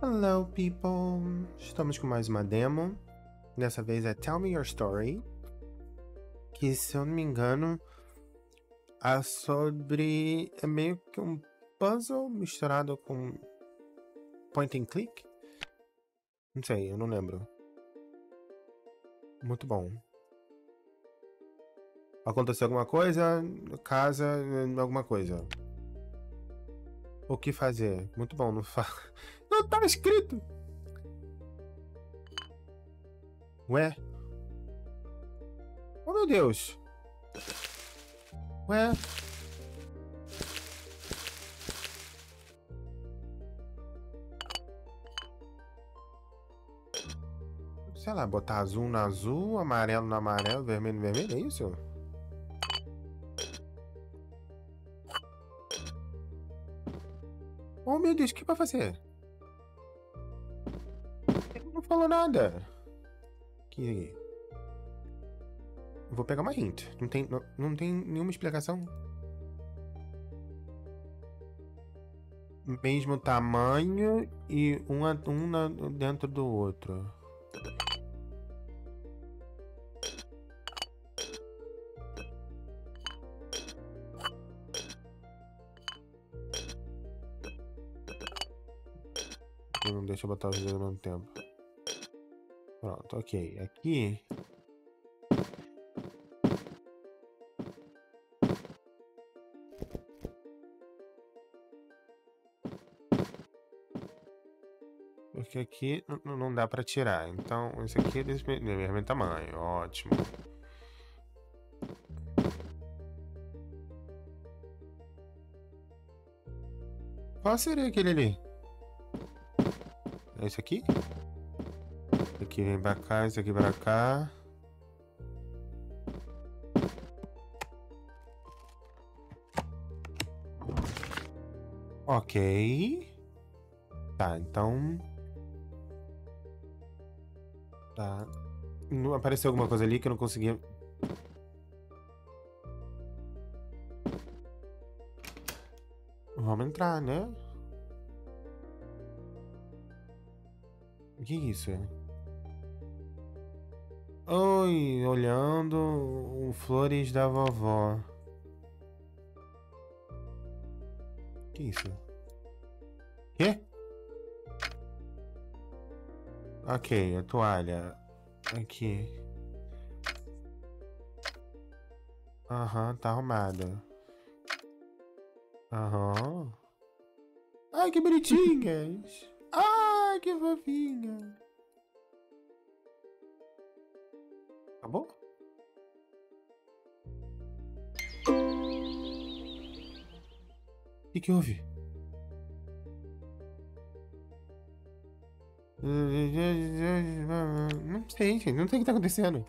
Hello, people! Estamos com mais uma demo. Dessa vez é Tell Me Your Story. Que, se eu não me engano, é sobre. É meio que um puzzle misturado com point and click. Não sei, eu não lembro. Muito bom. Aconteceu alguma coisa, casa, alguma coisa. O que fazer? Muito bom, não fa... Não tá escrito! Ué? Oh meu Deus! Ué? Sei lá, botar azul no azul, amarelo no amarelo, vermelho no vermelho, é isso? Oh meu Deus, o que vai fazer? Falou nada. Aqui. Vou pegar uma hint. Não tem, não, não tem nenhuma explicação. Mesmo tamanho e um, um dentro do outro. Não deixa eu botar os dois ao mesmo tempo. Pronto, ok. Aqui. Porque aqui não dá pra tirar. Então, esse aqui é desse mesmo tamanho. Ótimo. Qual seria aquele ali? É esse aqui? Aqui vem pra cá, esse aqui pra cá. Ok. Tá, então... Tá. Não apareceu alguma coisa ali que eu não conseguia... Vamos entrar, né? O que é isso? Oi, olhando flores da vovó. Que isso? Quê? Ok, a toalha. Aqui. Aham, tá arrumada. Aham. Ai, que bonitinhas! Ai, que fofinha. Acabou? O que, que houve? Não sei, gente. Não sei o que tá acontecendo.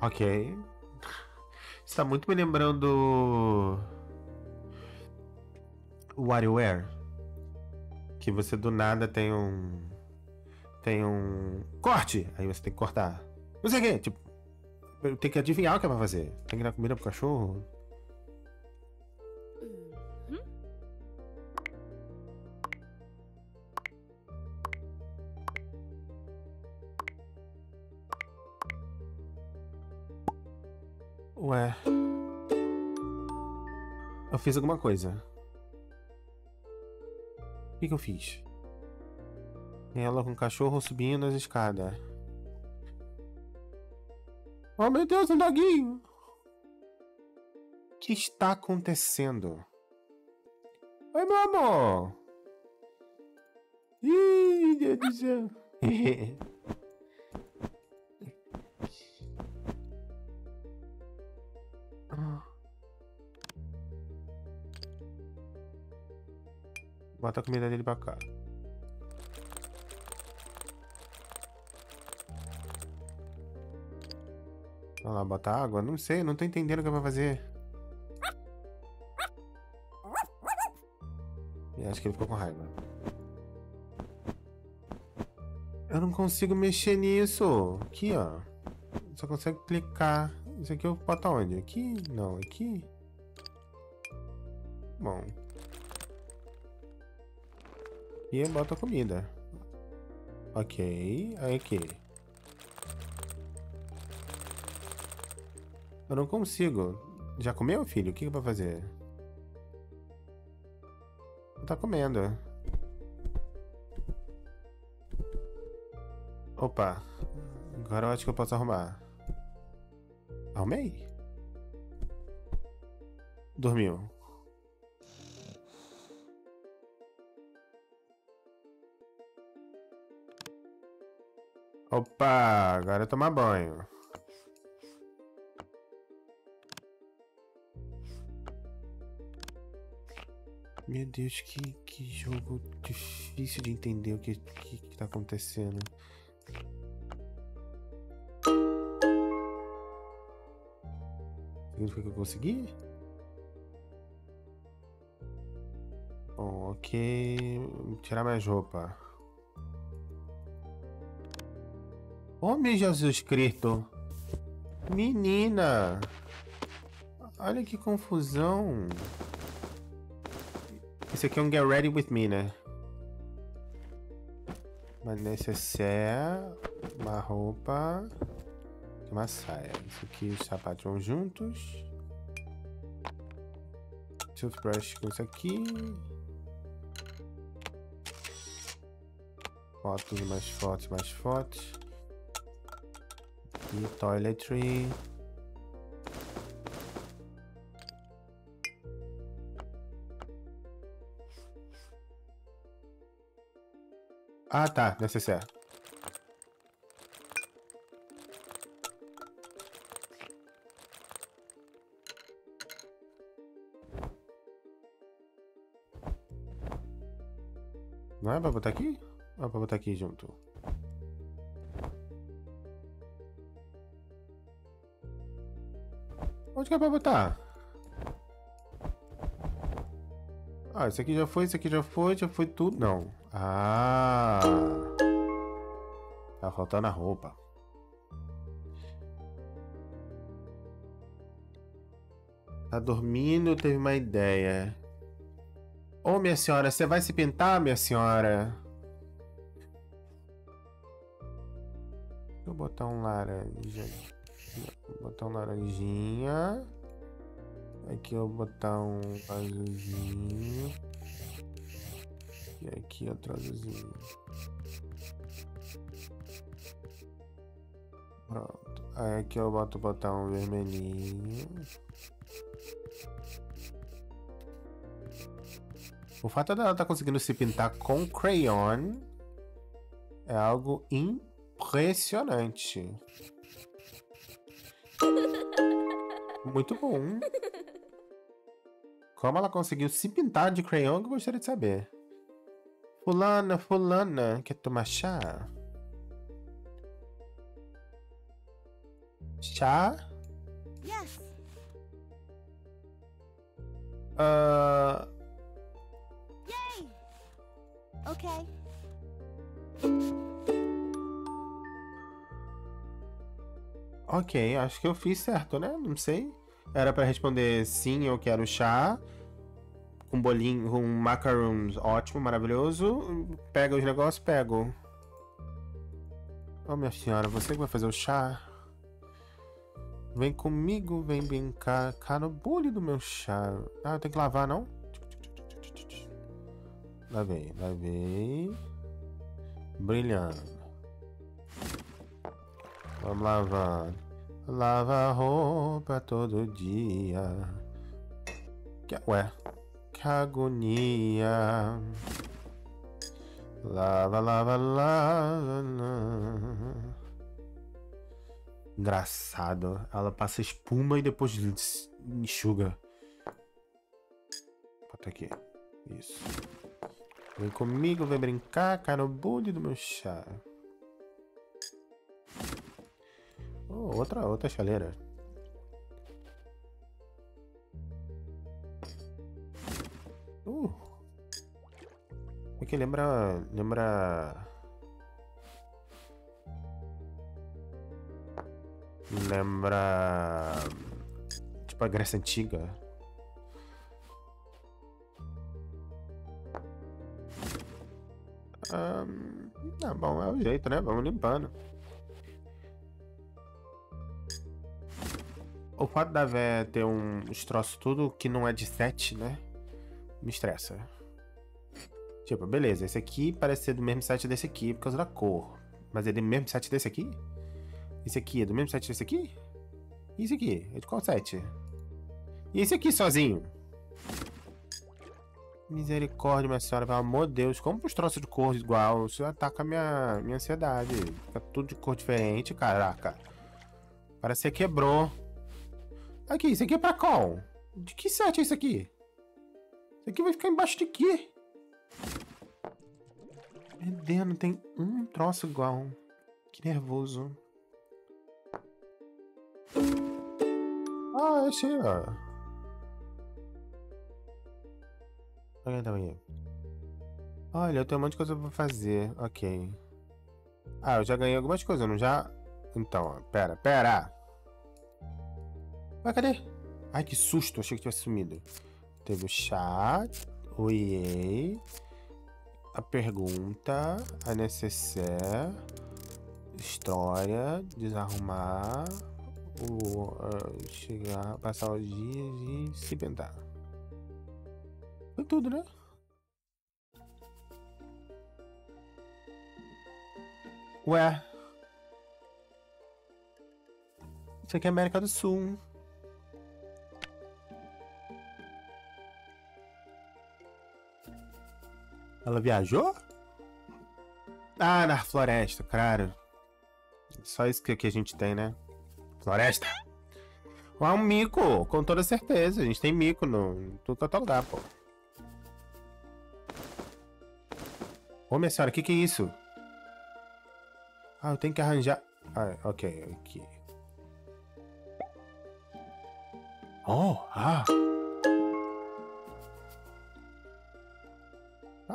Ok. Está muito me lembrando. WarioWare. Que você do nada tem um. Tem um. Corte! Aí você tem que cortar. Não sei o que, tipo. Tem que adivinhar o que vai fazer. Tem que dar comida pro cachorro. Ué. Eu fiz alguma coisa. O que, que eu fiz? Ela com o cachorro subindo as escadas. Oh meu Deus, um doguinho! O que está acontecendo? Oi, meu amor! Ih, Deus do céu! Bota a comida dele pra cá. Olha lá, bota água? Não sei, não tô entendendo o que vai fazer. E acho que ele ficou com raiva. Eu não consigo mexer nisso. Aqui, ó. Só consegue clicar. Isso aqui eu boto onde? Aqui? Não, aqui. Bom. E eu boto a comida. Ok, aí aqui. Eu não consigo. Já comeu, filho? O que, que vai fazer? Tá comendo. Opa. Agora eu acho que eu posso arrumar. Arrumei? Dormiu. Opa, agora é tomar banho. Meu Deus, que, que jogo difícil de entender o que, que, que tá acontecendo. Significa que eu consegui? Bom, ok. Tirar mais roupa. Homem Jesus Cristo. Menina. Olha que confusão. Esse aqui é um Get Ready With Me, né? Uma necessaire, uma roupa e uma saia. Isso aqui, os sapatos vão juntos. Toothbrush com isso aqui. Fotos, mais fotos, mais fotos. E toiletry. Ah, tá. Necessaire. Não é pra botar aqui? Ou é pra botar aqui junto? Onde que é pra botar? Ah, isso aqui já foi, isso aqui já foi, já foi tudo. Não. Ah. Tá faltando a roupa. Tá dormindo, teve uma ideia. Ô, oh, minha senhora, você vai se pintar, minha senhora? Vou botar um laranja. Vou botar um laranjinha. Aqui eu vou botar um azulzinho. E aqui outro azulzinho. Pronto. Aí aqui eu boto botar um vermelhinho. O fato dela tá conseguindo se pintar com crayon é algo impressionante. Muito bom. Como ela conseguiu se pintar de crayon, eu gostaria de saber. Fulana, fulana, quer tomar chá? Chá? Yes. Uh... Yay! Ok. Ok, acho que eu fiz certo, né? Não sei. Era para responder sim, eu quero chá. Com bolinho, com macarons, ótimo, maravilhoso. Pega os negócios, pego. Oh, minha senhora, você que vai fazer o chá? Vem comigo, vem brincar. Cara, o bule do meu chá. Ah, eu tenho que lavar, não? Lavei, lavei. Brilhando. Vamos lavando. Lava roupa todo dia. Que, ué, que agonia. Lava, lava, lava. Engraçado. Ela passa espuma e depois enxuga. Bota aqui. Isso. Vem comigo, vem brincar, cara, no bullying do meu chá. Oh, outra, outra chaleira. Uh. É que lembra... Lembra... Lembra... Tipo a Grécia Antiga. Ah, tá bom, é o jeito, né? Vamos limpando. O fato da véia ter um troços tudo que não é de 7, né? Me estressa. Tipo, beleza, esse aqui parece ser do mesmo set desse aqui por causa da cor. Mas é do mesmo set desse aqui? Esse aqui é do mesmo set desse aqui? E esse aqui? É de qual set? E esse aqui sozinho? Misericórdia, minha senhora, pelo amor de Deus. Como os troços de cor igual? Isso ataca a minha, minha ansiedade. Fica tudo de cor diferente, caraca. Parece que quebrou. Aqui, isso aqui é pra qual? De que set é isso aqui? Isso aqui vai ficar embaixo de quê? Não tem um troço igual. Que nervoso. Ah, aí, ó. Olha também. Olha, eu tenho um monte de coisa pra fazer. Ok. Ah, eu já ganhei algumas coisas, não já? Então, ó, pera, pera. Cadê? Ai, que susto, achei que tivesse sumido. Teve o chat, o EA, a pergunta, a necessaire, história, desarrumar, o, uh, chegar, passar os dias e se inventar. Foi tudo, né? Ué. Isso aqui é América do Sul. Ela viajou? Ah, na floresta, claro. Só isso que, que a gente tem, né? Floresta. Ah, um mico, com toda certeza. A gente tem mico no tudo quanto é lugar, pô. Ô, minha senhora, o que que é isso? Ah, eu tenho que arranjar... Ah, ok, aqui. Oh, ah...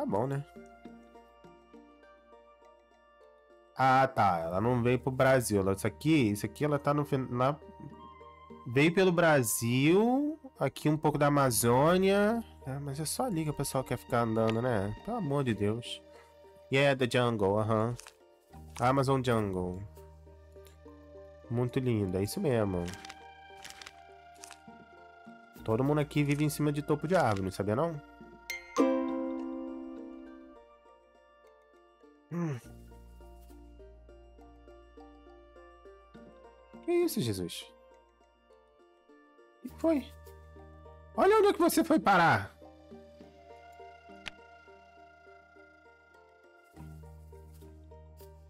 Tá bom, né? Ah, tá. Ela não veio pro Brasil. Isso aqui, isso aqui ela tá no na... Veio pelo Brasil, aqui um pouco da Amazônia. É, mas é só ali que o pessoal quer ficar andando, né? Pelo amor de Deus. Yeah, the jungle, aham. Uh -huh. Amazon Jungle. Muito linda, é isso mesmo. Todo mundo aqui vive em cima de topo de árvore, não sabia não? Isso, Jesus? O que foi? Olha onde é que você foi parar.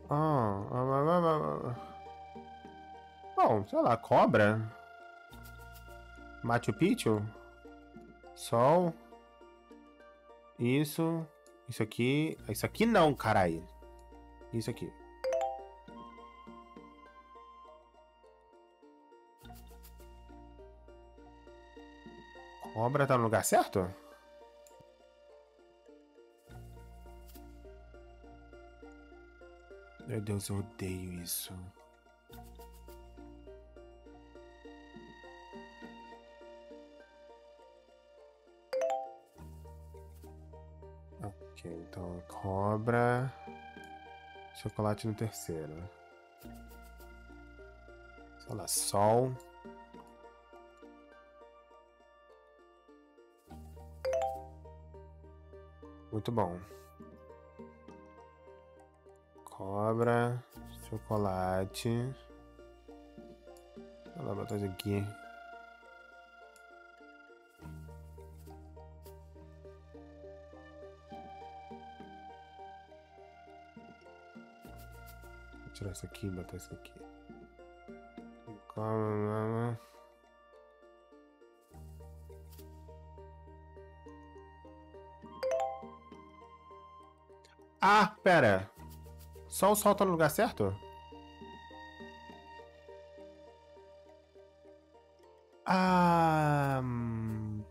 Ah, ah, ah, Bom, sei lá, cobra. Machu Picchu. Sol. Isso. Isso aqui. Isso aqui não, caralho. Isso aqui. Cobra tá no lugar certo? Meu Deus, eu odeio isso. Ok, então cobra. Chocolate no terceiro. Sei lá, sol. Muito bom. Cobra, chocolate. Olha lá, botar isso aqui. Vou tirar isso aqui e botar isso aqui. Cobra. Ah, pera. Só o sol tá no lugar certo? Ah. Hum.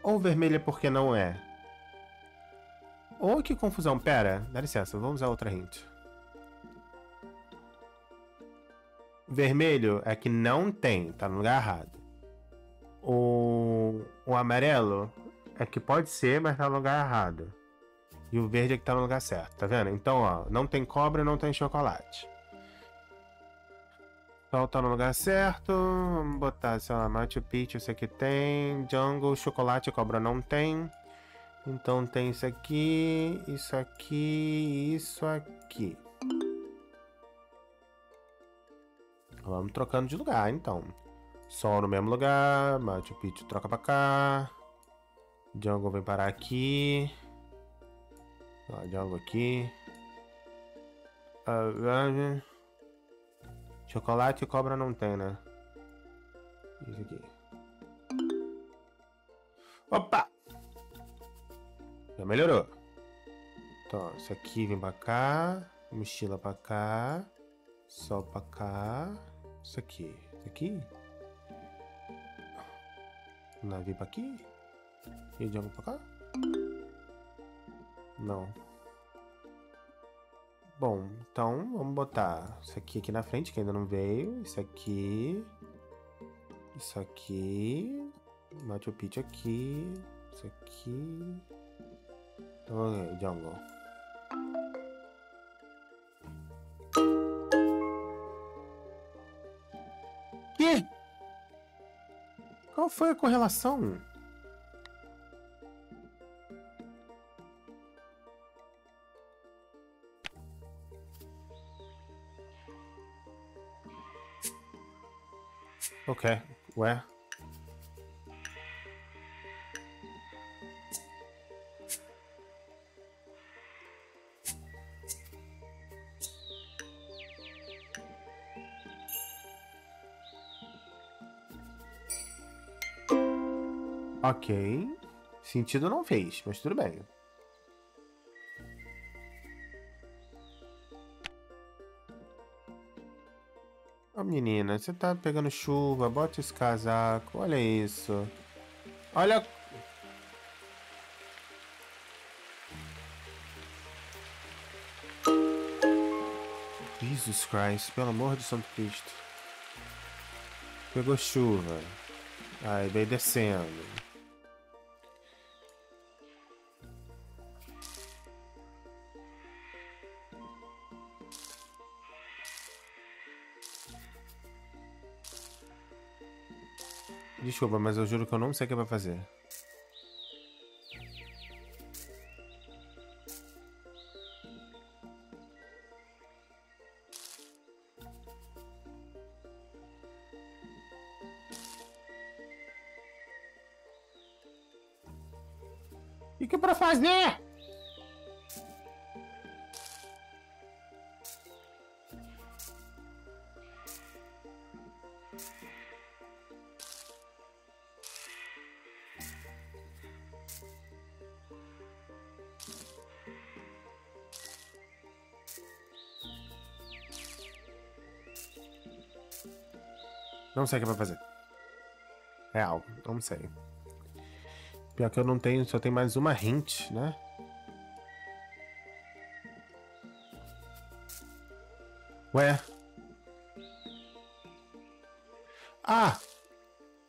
Ou vermelho é porque não é? Oh, que confusão. Pera, dá licença, vamos usar outra hint. Vermelho é que não tem, tá no lugar errado. O, o amarelo é que pode ser, mas tá no lugar errado. E o verde é que tá no lugar certo, tá vendo? Então, ó, não tem cobra, não tem chocolate. Sol tá no lugar certo. Vamos botar, sei lá, Machu Picchu, isso aqui tem. Jungle, chocolate, cobra não tem. Então tem isso aqui, isso aqui, isso aqui. Vamos trocando de lugar, então. Sol no mesmo lugar, Machu Picchu troca pra cá. Jungle vem parar aqui. Ó, Jungle aqui. Uh, chocolate e cobra não tem, né? Isso aqui. Opa! Já melhorou. Então, isso aqui vem pra cá. Mochila pra cá. Sol pra cá. Isso aqui. Isso aqui. Navio pra aqui. E de pra cá? Não. Bom, então vamos botar isso aqui aqui na frente, que ainda não veio. Isso aqui. Isso aqui. Machu Picchu aqui. Isso aqui. Ok, jungle. Que? Qual foi a correlação? Ué. Ok. Sentido não fez, mas tudo bem. Menina, você tá pegando chuva, bota esse casaco, olha isso. Olha... Jesus Christ, pelo amor de Santo Cristo. Pegou chuva. Aí veio descendo. Desculpa, mas eu juro que eu não sei o que vai fazer. Não sei o que vai fazer. Real, não sei. Pior que eu não tenho, só tem mais uma hint, né? Ué? Ah!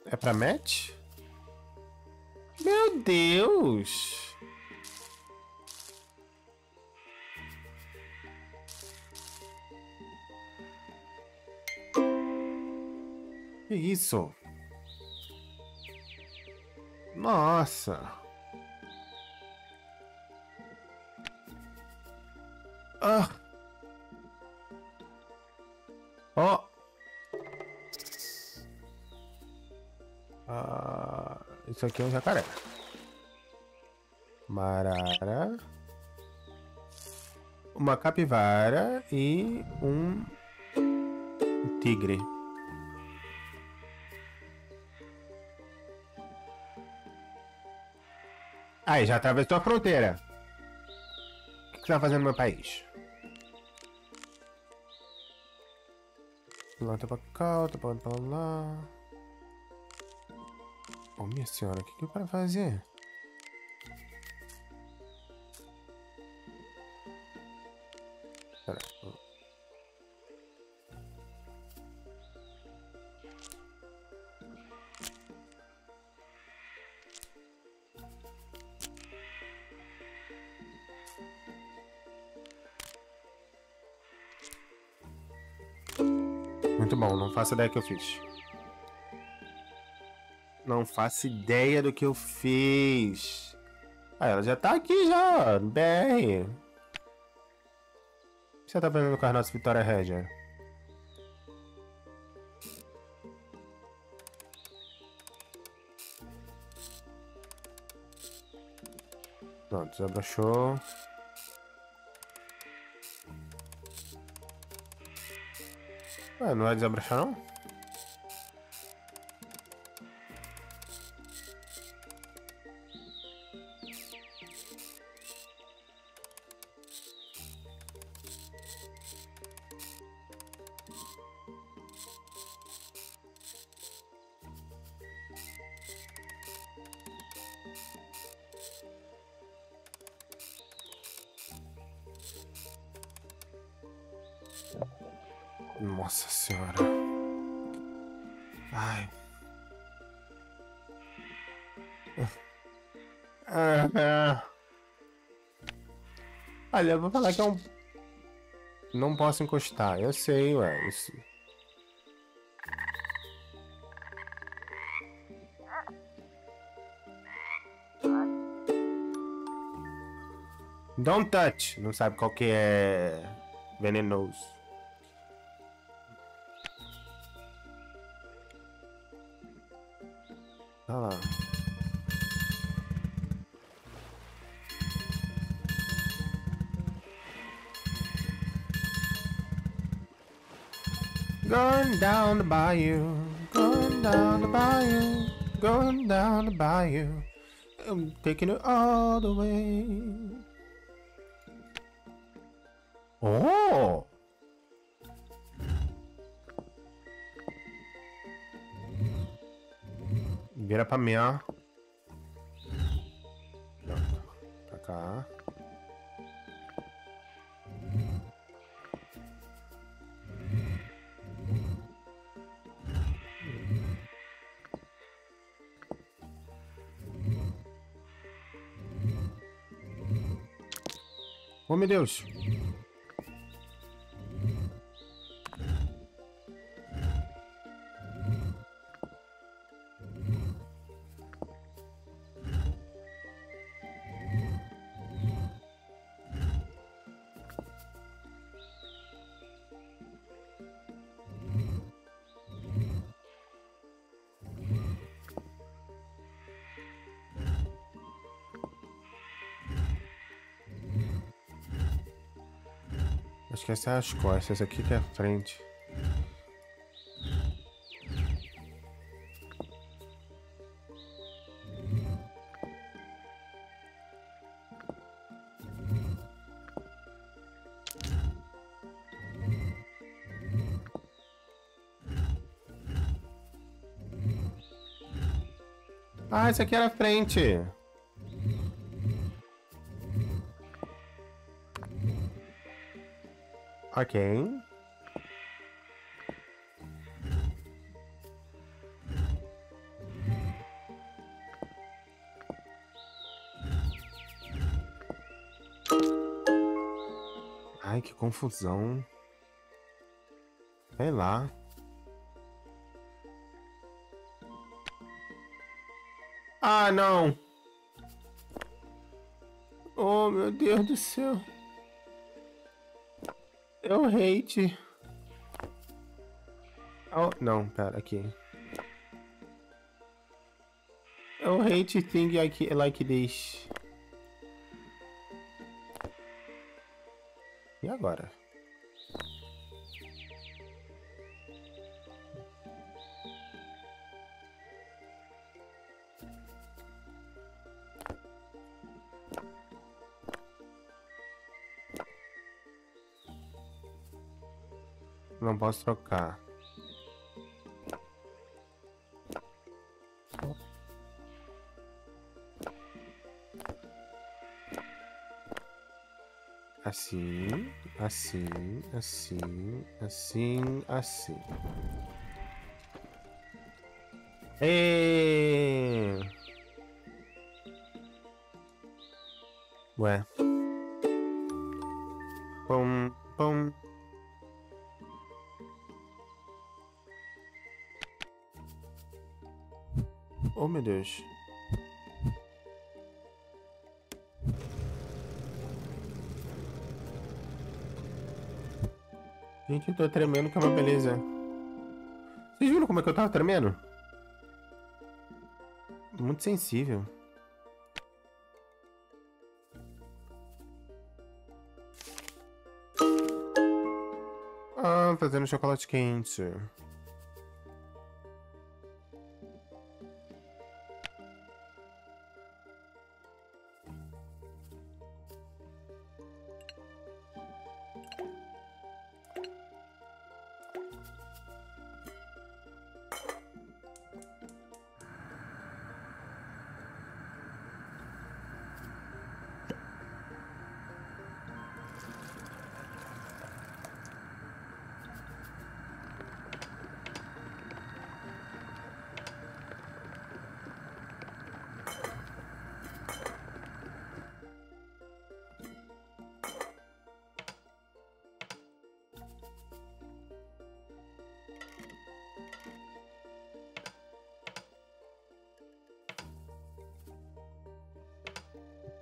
É pra match? Meu Deus! Isso? Nossa. Ah. Ó. Oh. Ah, isso aqui é um jacaré. Marara. Uma capivara e um tigre. Aí, já atravessou a fronteira. O que você tá fazendo no meu país? Lá tá pra cá, outra pra lá. Oh, minha senhora, o que, que eu quero fazer? Muito bom, não faço ideia do que eu fiz. Não faço ideia do que eu fiz. Ah, ela já tá aqui já, BR. O que você tá fazendo com a nossa Vitória Regia? Pronto, desabrochou. Ué, não vai desabrochar não? Nossa senhora. Ai. Ah, ah. Olha, eu vou falar que é um. Não posso encostar. Eu sei, ué. Isso... Don't touch. Não sabe qual que é venenoso. Going down the bayou, going down the bayou, going down the bayou. I'm taking it all the way. Oh! Vira pra mim, ó. Pra cá. Oh, meu Deus. Acho que essa é as costas, essa aqui que é a frente. Ah, essa aqui era a frente. Ok. Ai, que confusão. Sei lá. Ah, não. Oh, meu Deus do céu. O hate. Oh, não, pera, aqui. O hate thing like, like this. E agora? Não posso trocar. Assim, assim, assim, assim, assim. E... Ué. Deus. Gente, eu tô tremendo que é uma beleza. Vocês viram como é que eu tava tremendo? Muito sensível. Ah, fazendo chocolate quente.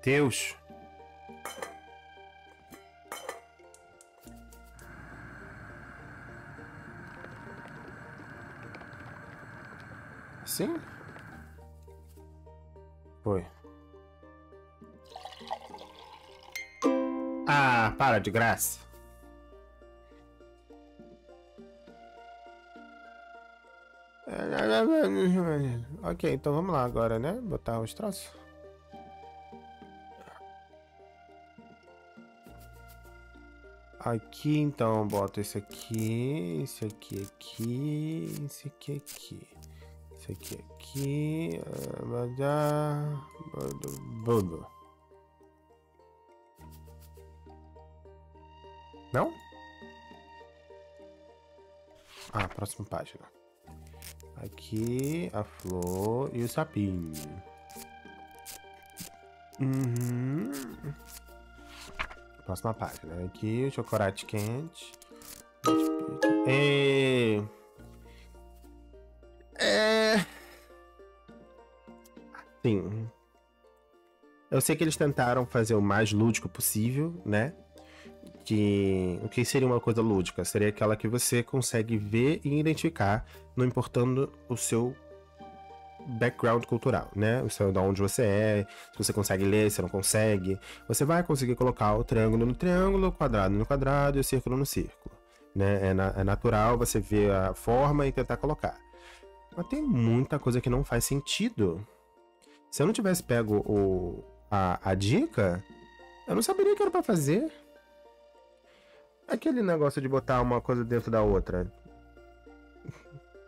Deus. Sim? Foi. Ah, para de graça. Ok, então vamos lá agora, né? Botar os troços. Aqui, então, bota esse aqui, esse aqui aqui, esse aqui aqui. Esse aqui aqui. Budo. Não? Ah, próxima página. Aqui, a flor e o sapinho. Uhum. Próxima página. Aqui, o chocolate quente. É... É... Sim. Eu sei que eles tentaram fazer o mais lúdico possível, né? Que o que seria uma coisa lúdica? Seria aquela que você consegue ver e identificar, não importando o seu background cultural, né? O seu, de onde você é, se você consegue ler, se não consegue. Você vai conseguir colocar o triângulo no triângulo, o quadrado no quadrado e o círculo no círculo. Né? É, na, é natural você ver a forma e tentar colocar. Mas tem muita coisa que não faz sentido. Se eu não tivesse pego o, a, a dica, eu não saberia o que era pra fazer. Aquele negócio de botar uma coisa dentro da outra.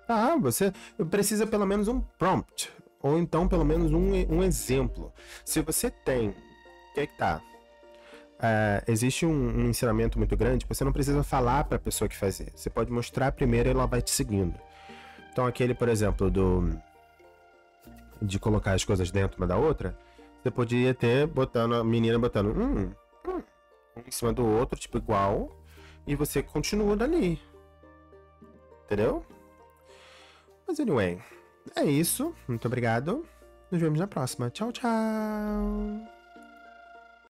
Ah, você precisa pelo menos um prompt. Ou então pelo menos um, um exemplo. Se você tem. O que é que tá? Uh, existe um, um, ensinamento muito grande, você não precisa falar para a pessoa que fazer. Você pode mostrar primeiro e ela vai te seguindo. Então aquele, por exemplo, do de colocar as coisas dentro uma da outra, você poderia ter botando a menina botando um, um em cima do outro, tipo igual, e você continua dali. Entendeu? Mas anyway, é isso. Muito obrigado. Nos vemos na próxima. Tchau, tchau.